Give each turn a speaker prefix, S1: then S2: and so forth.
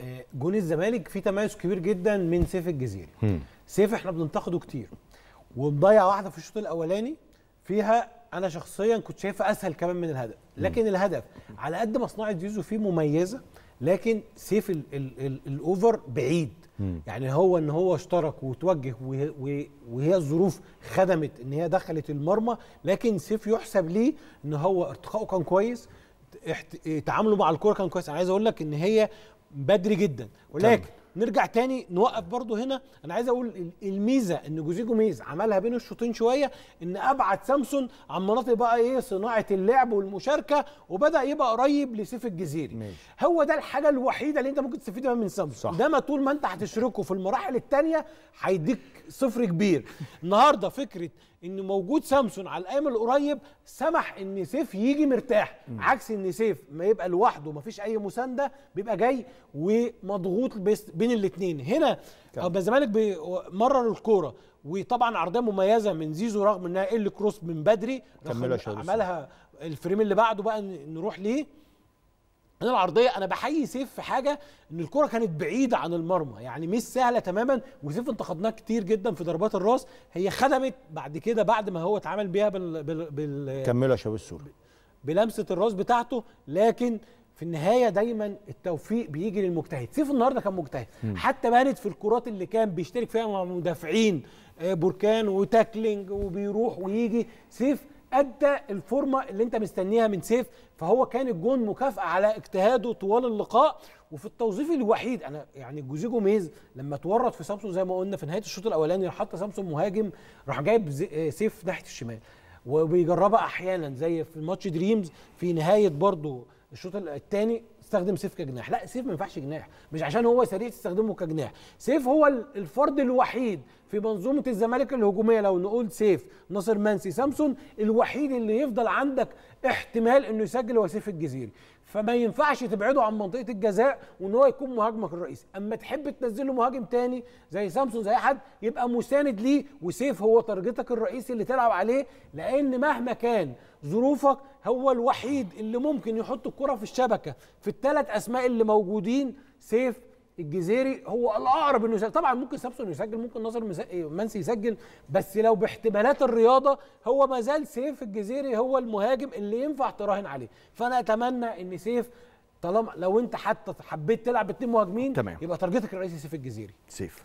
S1: آه، جون الزمالك فيه تميز كبير جدا من سيف الجزيري سيف إحنا بننتقده كتير. ومضيع واحدة في الشوط الأولاني فيها أنا شخصيا كنت شايفها أسهل كمان من الهدف. لكن الهدف على قد ما صناعة زيزو فيه مميزة لكن سيف ال ال ال ال over بعيد. يعني هو إن هو اشترك وتوجه وهي, الظروف خدمت إن هي دخلت المرمى لكن سيف يحسب ليه إن هو ارتقائه كان كويس تعامله مع الكورة كان كويس. أنا عايز أقول لك إن هي بدري جدا. ولكن نرجع تاني نوقف برضو هنا. أنا عايز أقول ال- الميزة إن جوزيه جوميز عملها بين الشوطين شوية إن أبعد سامسون عن مناطق بقى إيه صناعة اللعب والمشاركة وبدأ يبقى قريب لسيف الجزيري.
S2: ماشي.
S1: هو ده الحاجة الوحيدة اللي أنت ممكن تستفيد منها من سامسون.
S2: صح.
S1: ده ما طول ما أنت هتشركه في المراحل الثانية هيديك صفر كبير. النهارده فكرة إن موجود سامسون على الأيام القريب سمح إن سيف يجي مرتاح. عكس إن سيف ما يبقى لوحده ما فيش أي مساندة بيبقى جاي ومضغوط بين الاثنين هنا الزمالك بي- مرر الكورة وطبعا عرضية مميزة من زيزو رغم إنها ال cross من بدري. عملها ال frame اللي بعده بقى نروح ليه. هنا العرضية أنا بحيي سيف في حاجة إن الكرة كانت بعيدة عن المرمى يعني مش سهلة تماما وسيف انتقدناه كتير جدا في ضربات الراس هي خدمت بعد كده بعد ما هو اتعامل بيها بال, بال, بال
S2: كملوا يا شباب الصورة
S1: بلمسة الراس بتاعته لكن في النهاية دايما التوفيق بيجي للمجتهد. سيف النهارده كان مجتهد. حتى بانت في الكرات اللي كان بيشترك فيها مع مدافعين آه، بركان و tackling وبيروح ويجي سيف أدى الفورمة اللي أنت مستنيها من سيف فهو كان الجون مكافأة على اجتهاده طوال اللقاء. وفي التوظيف الوحيد أنا يعني جوزيه جوميز لما تورط في سامسون زي ما قلنا في نهاية الشوط الأولاني حط سامسون مهاجم راح جايب آه، سيف ناحية الشمال. وبيجربها أحيانا زي في ماتش دريمز في نهاية برضو الشوط الثاني استخدم سيف كجناح. لا سيف ما ينفعش جناح. مش عشان هو سريع تستخدمه كجناح. سيف هو ال- الفرد الوحيد في منظومة الزمالك الهجومية لو نقول سيف. ناصر منسي سامسون الوحيد اللي يفضل عندك احتمال إنه يسجل هو سيف الجزيري. فما ينفعش تبعده عن منطقة الجزاء وإن هو يكون مهاجمك الرئيسي. أما تحب تنزله مهاجم تاني زي سامسون زي حد يبقى مساند ليه. وسيف هو تارجتك الرئيسي اللي تلعب عليه لأن مهما كان ظروفك هو الوحيد اللي ممكن يحط الكرة في الشبكة. في الثلاث أسماء اللي موجودين سيف الجزيري هو الأقرب إنه يسجل. طبعا ممكن سامسون يسجل ممكن ناصر مس- منسي يسجل بس لو باحتمالات الرياضة هو ما زال سيف الجزيري هو المهاجم اللي ينفع تراهن عليه. فأنا أتمنى إن سيف طالما لو أنت حتى حبيت تلعب باتنين مهاجمين
S2: تمام.
S1: يبقى target ك الرئيسي سيف الجزيري.
S2: سيف.